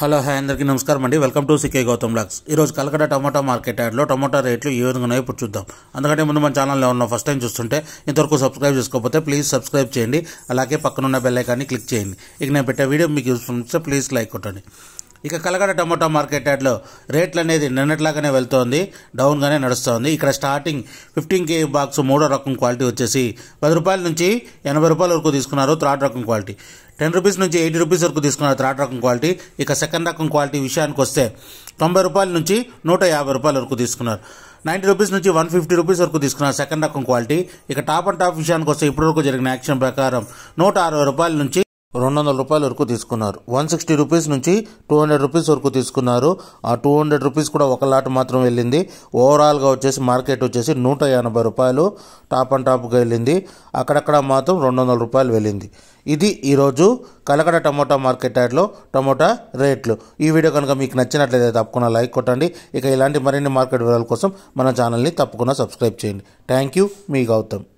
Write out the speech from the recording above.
Hello hi అందరికీ నమస్కారం అండి. Welcome to C K Gautham lakhs ఈరోజు కలకడ టమాటా మార్కెట్ యాడ్లో టమాటా రేట్లు ఏ విధంగా ఉన్నాయో ఇప్పుడు చూద్దాం. అందుకంటే ముందు మన ఛానల్లో ఉన్న ఫస్ట్ టైం చూస్తుంటే ఇంతవరకు సబ్స్క్రైబ్ చేసుకోకపోతే ప్లీజ్ సబ్స్క్రైబ్ చేయండి. అలాగే పక్కనున్న బెల్ ఐకాన్ని క్లిక్ చేయండి. ఇక నేను పెట్టే వీడియో మీకు యూస్ఫుల్ ఇస్తే ప్లీజ్ లైక్ కొట్టండి. ఇక కలగడ టమాటా మార్కెట్ యాడ్లో రేట్లు అనేది నిన్నట్లాగానే వెళ్తోంది. డౌన్గానే నడుస్తోంది. ఇక్కడ స్టార్టింగ్ ఫిఫ్టీన్ కే బాక్స్ మూడో రకం క్వాలిటీ వచ్చేసి పది రూపాయల నుంచి ఎనభై రూపాయల వరకు తీసుకున్నారు. థర్డ్ రకం క్వాలిటీ టెన్ రూపీస్ నుంచి ఎయిటీ రూపీస్ వరకు తీసుకున్నారు థర్డ్ రకం క్వాలిటీ. ఇక సెకండ్ రకం క్వాలిటీ విషయానికి వస్తే తొంభై రూపాయల నుంచి నూట యాభై రూపాయల వరకు తీసుకున్నారు. నైంటీ రూపీస్ నుంచి వన్ ఫిఫ్టీ రూపీస్ వరకు తీసుకున్నారు సెకండ్ రకం క్వాలిటీ. ఇక టాప్ అండ్ టాప్ విషయానికి వస్తే ఇప్పటివరకు జరిగిన యాక్షన్ ప్రకారం నూట అరవై రూపాయల నుంచి రెండు వందల రూపాయల వరకు తీసుకున్నారు. వన్ సిక్స్టీ రూపీస్ నుంచి టూ హండ్రెడ్ రూపీస్ వరకు తీసుకున్నారు. ఆ టూ హండ్రెడ్ రూపీస్ కూడా ఒక లాట్ మాత్రం వెళ్ళింది. ఓవరాల్గా వచ్చేసి మార్కెట్ వచ్చేసి నూట ఎనభై రూపాయలు టాప్ అండ్ టాప్గా వెళ్ళింది. అక్కడక్కడ మాత్రం రెండు వందల రూపాయలు వెళ్ళింది. ఇది ఈరోజు కలకడ టమోటా మార్కెట్ యాడ్లో టమోటా రేట్లు. ఈ వీడియో కనుక మీకు నచ్చినట్లయితే తప్పకుండా లైక్ కొట్టండి. ఇక ఇలాంటి మరిన్ని మార్కెట్ వివరాల కోసం మన ఛానల్ని తప్పకుండా సబ్స్క్రైబ్ చేయండి. Thank you. మీ గౌతమ్.